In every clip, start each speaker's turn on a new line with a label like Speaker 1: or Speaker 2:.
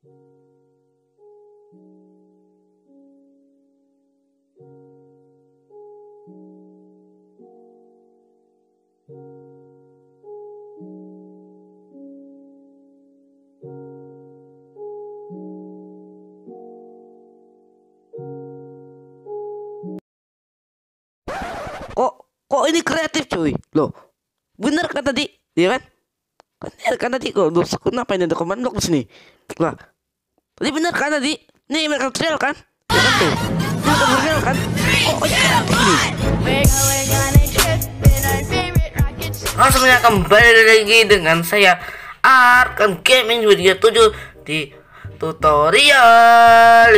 Speaker 1: kok kok ini kreatif cuy? Loh bener kan tadi? Iya kan? Bener kan tadi? Kok loh kenapa ini? Ada command block di sini. Lah tadi bener kan tadi? Nih mereka trail kan? Ya kan tuh kan? Kok ini kreatif nih Halo semuanya kembali lagi dengan saya Arkan Gaming 237 di tutorial.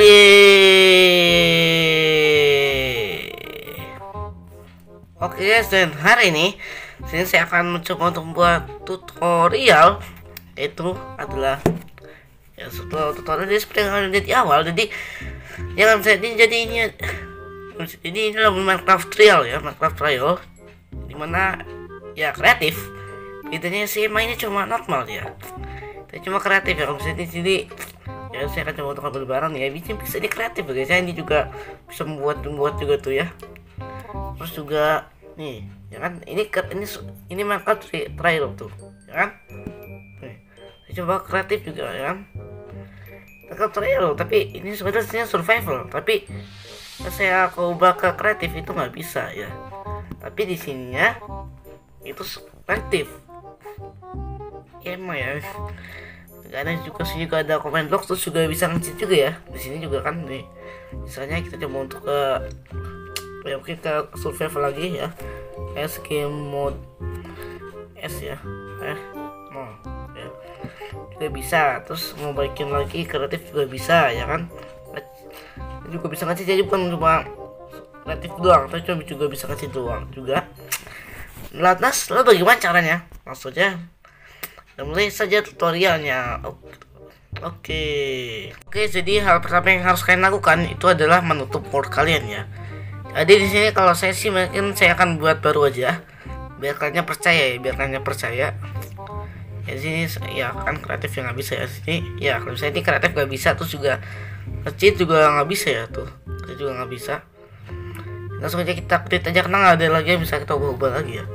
Speaker 1: Oke guys dan hari ini sini saya akan mencoba untuk membuat tutorial itu adalah ya setelah tutorial ini seperti yang ada di awal jadi jangan saya ini jadi ini jadi ini adalah Minecraft trial ya Minecraft trial di mana ya kreatif. Intinya sih mainnya cuma normal ya tapi cuma kreatif ya kalau misalnya di sini ya saya akan coba untuk ambil barang ya bisa bisa ini kreatif ya guys ya ini juga bisa membuat membuat juga tuh ya. Terus juga nih ya kan ini ini ini maka trial tuh ya kan? Saya coba kreatif juga ya kan Maka trial tapi ini sebenarnya survival. Tapi saya kalau ubah ke kreatif itu nggak bisa ya. Tapi di sininya itu kreatif. Ya emang ya. Ada juga sih juga ada comment box terus juga bisa ngecit juga ya. Di sini juga kan nih misalnya kita coba untuk ke ya mungkin ke survival lagi ya. S game mode S ya. Eh no juga bisa terus mau baikin lagi kreatif juga bisa ya kan juga bisa ngecit jadi bukan cuma kreatif doang tapi cuma juga bisa ngecit doang juga Lantas, lalu bagaimana caranya? Kita mulai saja tutorialnya. Oke. Oke, Oke, jadi hal pertama yang harus kalian lakukan itu adalah menutup port kalian ya. Jadi di sini kalau saya sih mungkin saya akan buat baru aja, biar kalian percaya ya, biar kalian percaya. Ya di sini ya kan kreatif yang nggak bisa ya sini. Ya kalau misalnya ini kreatif nggak bisa, terus juga cheat juga nggak bisa ya tuh, itu juga nggak bisa. Langsung aja kita update aja karena nggak ada lagi yang bisa kita ubah-ubah lagi ya.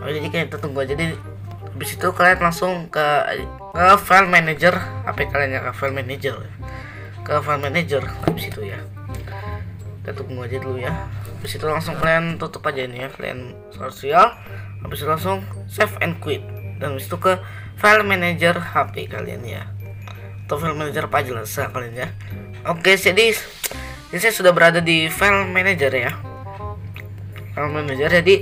Speaker 1: Oh, jadi kita tunggu aja. Jadi habis itu kalian langsung ke ke file manager. HP kalian ya ke file manager. Ke file manager habis itu ya. Kita tunggu aja dulu ya. Habis itu langsung kalian tutup aja ini ya kalian sosial habis itu langsung save and quit dan itu ke file manager HP kalian ya. Atau file manager apa terserah kalian ya. Oke jadi ini saya sudah berada di file manager ya. File manager jadi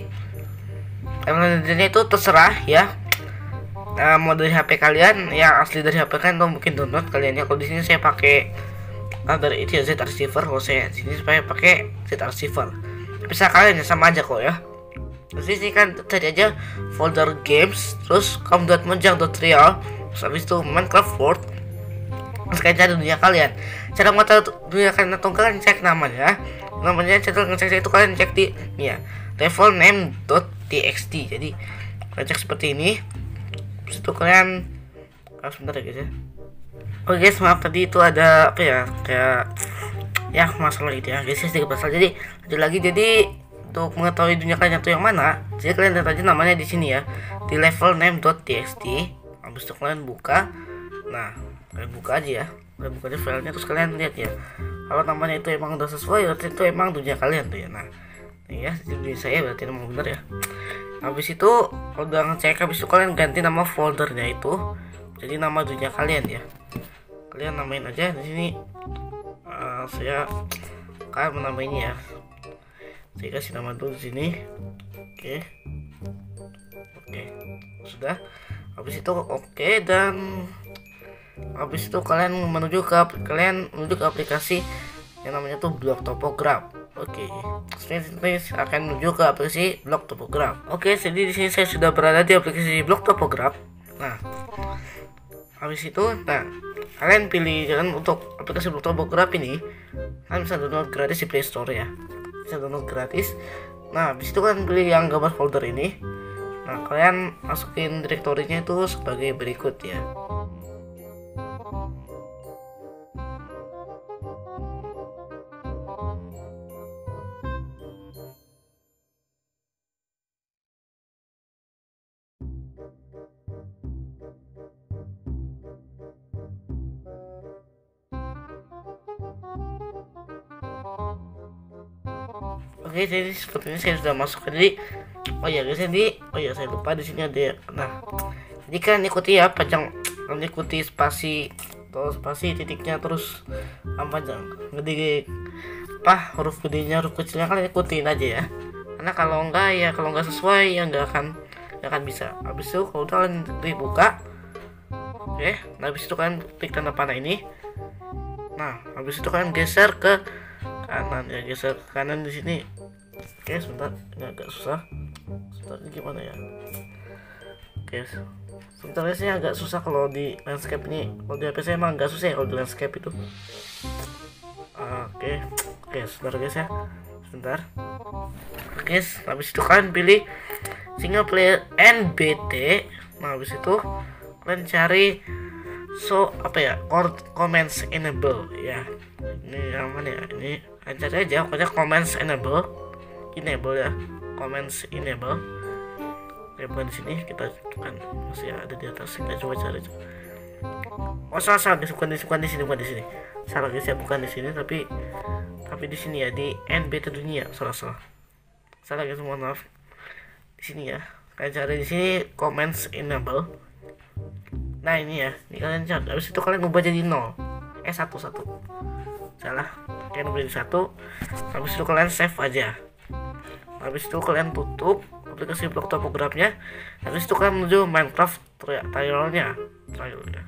Speaker 1: Manajernya itu terserah ya. Nah, mau dari HP kalian yang asli dari HP kalian atau mungkin download kalian ya. Kalau di sini saya pakai ah, dari itu ya Z receiver kalau saya sini supaya pakai Z receiver bisa kalian ya sama aja kok ya di sini kan tadi aja folder games terus com.mojang.real terus habis itu Minecraft World. Terus kalian cari dunia kalian. Cara mau tahu dunia kalian atau kalian cek namanya. Namanya cara ngecek itu kalian cek di ya level name.txt jadi kalian cek seperti ini. Terus itu kalian ah, sebentar ya guys ya. Oh guys maaf tadi itu ada apa ya kayak ya masalah itu ya guys ya sedikit masalah. Jadi ada lagi. Jadi untuk mengetahui dunia kalian itu yang mana jadi kalian lihat aja namanya di sini ya. Di level name.txt habis itu kalian buka. Nah kalian buka aja ya. Kalian buka aja filenya terus kalian lihat ya. Kalau namanya itu emang udah sesuai berarti itu emang dunia kalian tuh ya. Nah ya jadi saya berarti emang bener ya. Habis itu kalau udah ngecek habis itu kalian ganti nama foldernya itu jadi nama dunia kalian ya. Kalian namain aja di sini. Eh, saya kalian menamainya ya saya kasih nama dulu di sini. Oke. Oke. Sudah. Habis itu oke dan habis itu kalian menuju ke kalian menuju ke aplikasi yang namanya tuh blog topograph. Oke. Saya akan menuju ke aplikasi blog topograph. Oke jadi di sini saya sudah berada di aplikasi blog topograph. Nah. Habis itu nah kalian pilih kan untuk aplikasi blog topograph ini kalian bisa download gratis di Play Store ya bisa download gratis. Nah habis itu kalian pilih yang gambar folder ini. Nah kalian masukin direktorinya itu sebagai berikut ya oke jadi seperti ini saya sudah masuk jadi oh ya guys jadi oh ya saya lupa di sini ada nah jadi kan ikuti ya panjang ikuti spasi atau spasi titiknya terus apa panjang gede apa huruf gedenya huruf kecilnya kalian ikutin aja ya. Karena kalau enggak ya kalau enggak sesuai ya enggak akan enggak akan bisa. Habis itu kalau udah kalian dibuka oke nah habis itu kalian klik tanda panah ini. Nah habis itu kalian geser ke kanan ya geser ke kanan di sini oke sebentar. Ini agak susah. Sebentar ini gimana ya? Oke sebentar guys ini agak susah kalau di landscape ini. Kalau di HP saya emang agak susah ya kalau di landscape itu. Oke. Oke sebentar guys ya. Sebentar. Oke habis itu kalian pilih single player NBT nah habis itu kalian cari so apa ya comments enable ya. Ini yang mana ya? Ini cari aja pokoknya comments enable enable ya. Comments enable. Ya bukan di sini kita kan masih ada di atas kita coba cari. Oh salah salah. Guys bukan di bukan di sini bukan di sini. Salah guys ya. Bukan di sini tapi tapi di sini ya. Di NBT dunia salah salah. Salah guys mohon maaf. Di sini ya. Kalian cari di sini comments enable. Nah ini ya. Ini kalian cari. Habis itu kalian ubah jadi nol. Eh satu satu. Salah. Kalian ubah jadi satu. Habis itu kalian save aja habis itu kalian tutup aplikasi blok topografnya. Habis itu kalian menuju Minecraft trialnya. Trialnya.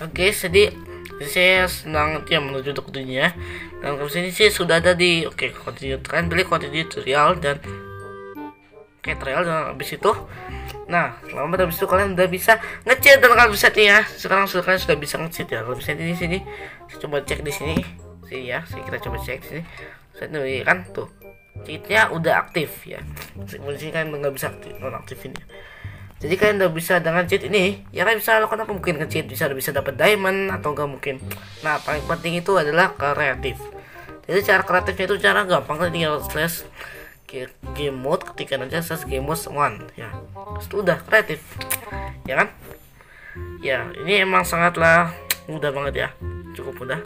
Speaker 1: Oke jadi saya senang ya menuju untuk dunia dan kalau sini sih sudah ada di oke okay, continue kalian pilih continue tutorial dan oke okay, trial dan habis itu. Nah lama habis itu kalian udah bisa ngechat dan kalian bisa ya. Sekarang sudah kalian sudah bisa ngechat ya. Kalau bisa di sini saya coba cek di sini. Sih ya saya kita coba cek di sini. Saya kan? Tuh cheatnya udah aktif ya. Sini kan nggak bisa aktif non aktifin ya. Jadi kalian udah bisa dengan cheat ini. Ya kan bisa lakukan apa? Mungkin nge-cheat bisa bisa dapat diamond atau enggak mungkin. Nah paling penting itu adalah kreatif. Jadi cara kreatifnya itu cara gampang. Kan tinggal slash game mode. Ketika aja slash game mode one ya. Itu udah kreatif. Ya kan? Ya ini emang sangatlah mudah banget ya. Cukup mudah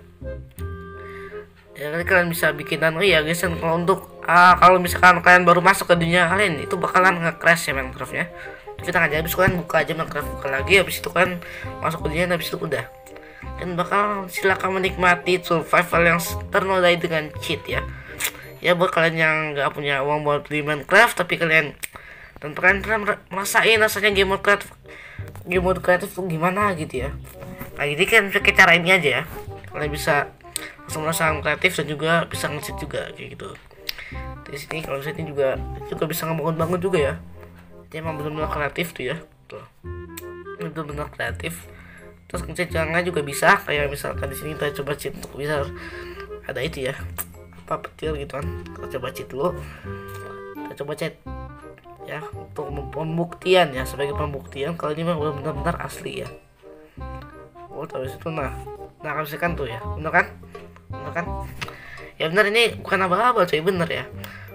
Speaker 1: ya kalian bisa bikinan oh iya guys kalau untuk uh, kalau misalkan kalian baru masuk ke dunia kalian itu bakalan nge-crash ya Minecraft ya. Kita aja habis kalian buka aja Minecraft buka lagi habis itu kalian masuk ke dunia habis itu udah. Dan bakal silakan menikmati survival yang ternodai dengan cheat ya. Ya buat kalian yang nggak punya uang buat beli Minecraft tapi kalian dan kalian pernah merasain rasanya game mode kreatif game mode kreatif tuh gimana gitu ya. Nah jadi kan pakai cara ini aja ya. Kalian bisa langsung merasakan kreatif dan juga bisa ngesit juga kayak gitu. Di sini kalau ini juga juga bisa ngebangun-bangun juga ya. Dia emang benar-benar kreatif tuh ya tuh benar-benar kreatif. Terus ngesit jangan juga bisa kayak misalkan di sini kita coba cheat untuk bisa ada itu ya apa petir gitu kan. Kita coba cheat dulu. Kita coba chat ya untuk pembuktian ya sebagai pembuktian kalau ini memang benar-benar asli ya. Oh terus itu nah nah misalkan tuh ya benar kan? Bener kan? Ya bener ini bukan apa-apa cuy bener ya.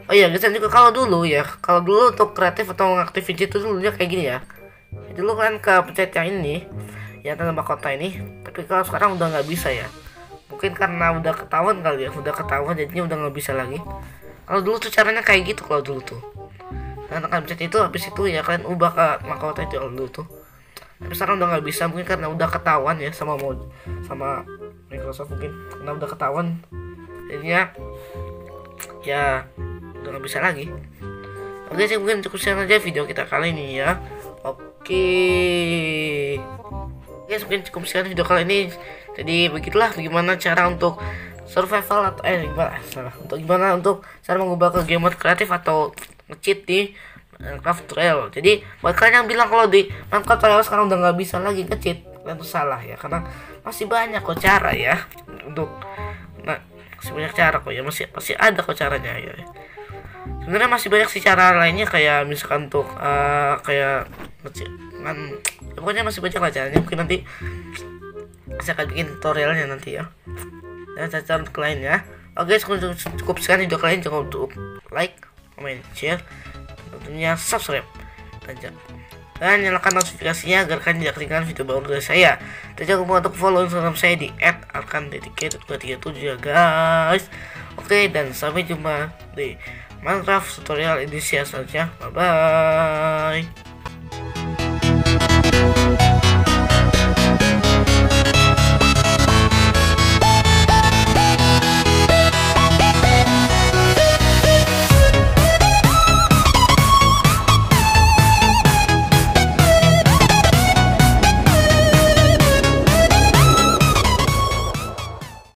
Speaker 1: Oh iya guys juga kalau dulu ya. Kalau dulu untuk kreatif atau ngaktifin itu dulunya kayak gini ya. Dulu kan ke pencet yang ini ya tanda kota ini tapi kalau sekarang udah nggak bisa ya. Mungkin karena udah ketahuan kali ya udah ketahuan jadinya udah nggak bisa lagi. Kalau dulu tuh caranya kayak gitu kalau dulu tuh. Dan tekan pencet itu habis itu ya kalian ubah ke mahkota itu kalau dulu tuh sekarang udah nggak bisa mungkin karena udah ketahuan ya sama mod sama Microsoft mungkin. Karena udah ketahuan jadinya ya udah nggak bisa lagi. Oke sih mungkin cukup sekian aja video kita kali ini ya. Oke. Oke mungkin cukup sekian video kali ini. Jadi begitulah bagaimana cara untuk survival atau eh gimana? Untuk gimana untuk cara mengubah ke game mode kreatif atau ngecheat di Minecraft Trail. Jadi buat kalian yang bilang kalau di Minecraft Trail sekarang udah nggak bisa lagi kalian tuh salah ya karena masih banyak kok cara ya. Untuk nah masih banyak cara kok ya masih masih ada kok caranya ya. Sebenarnya masih banyak sih cara lainnya kayak misalkan untuk uh, kayak kan ya pokoknya masih banyak lah caranya. Mungkin nanti saya akan bikin tutorialnya nanti ya. Dan cara untuk lainnya oke cukup, cukup sekian video kalian jangan untuk like comment share tentunya subscribe. Dan nyalakan notifikasinya agar kalian tidak ketinggalan video baru dari saya. Dan jangan lupa untuk follow instagram saya di @arkan.37 ya guys. Oke dan sampai jumpa di Minecraft tutorial edisi saja bye bye